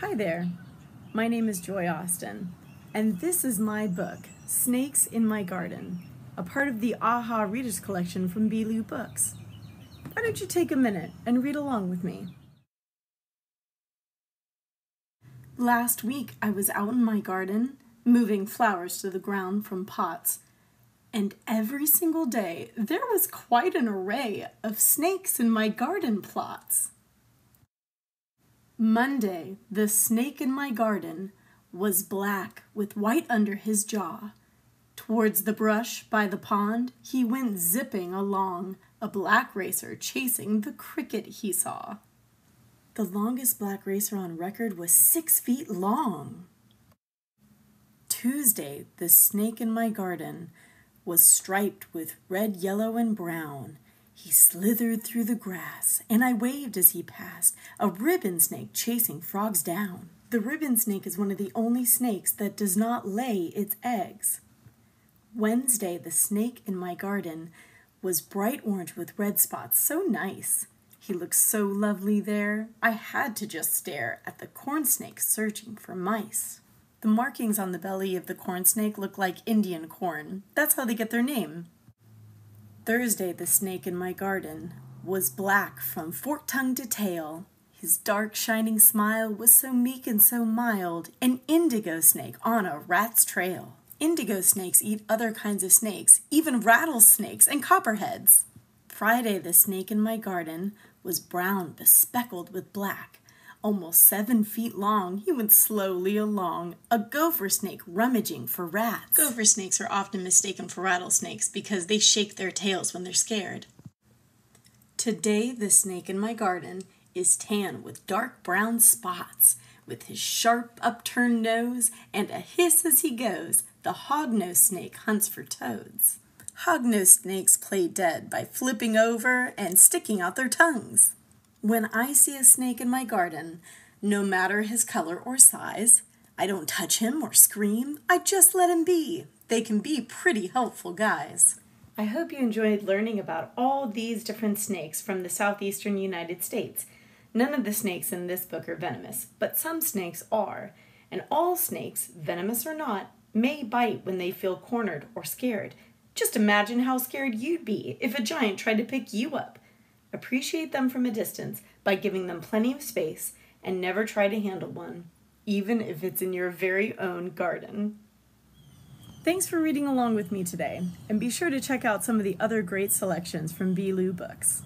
Hi there. My name is Joy Austin, and this is my book, Snakes in My Garden, a part of the AHA Readers Collection from BeaLu Books. Why don't you take a minute and read along with me? Last week I was out in my garden, moving flowers to the ground from pots, and every single day there was quite an array of snakes in my garden plots. Monday, the snake in my garden was black with white under his jaw. Towards the brush by the pond, he went zipping along, a black racer chasing the cricket he saw. The longest black racer on record was six feet long. Tuesday, the snake in my garden was striped with red, yellow, and brown. He slithered through the grass, and I waved as he passed, a ribbon snake chasing frogs down. The ribbon snake is one of the only snakes that does not lay its eggs. Wednesday, the snake in my garden was bright orange with red spots, so nice. He looked so lovely there, I had to just stare at the corn snake searching for mice. The markings on the belly of the corn snake look like Indian corn. That's how they get their name. Thursday, the snake in my garden was black from fork tongue to tail. His dark, shining smile was so meek and so mild, an indigo snake on a rat's trail. Indigo snakes eat other kinds of snakes, even rattlesnakes and copperheads. Friday, the snake in my garden was brown bespeckled with black. Almost seven feet long, he went slowly along, a gopher snake rummaging for rats. Gopher snakes are often mistaken for rattlesnakes because they shake their tails when they're scared. Today, the snake in my garden is tan with dark brown spots. With his sharp upturned nose and a hiss as he goes, the hognose snake hunts for toads. Hognose snakes play dead by flipping over and sticking out their tongues. When I see a snake in my garden, no matter his color or size, I don't touch him or scream, I just let him be. They can be pretty helpful guys. I hope you enjoyed learning about all these different snakes from the southeastern United States. None of the snakes in this book are venomous, but some snakes are, and all snakes, venomous or not, may bite when they feel cornered or scared. Just imagine how scared you'd be if a giant tried to pick you up. Appreciate them from a distance by giving them plenty of space and never try to handle one, even if it's in your very own garden. Thanks for reading along with me today, and be sure to check out some of the other great selections from BeaLu Books.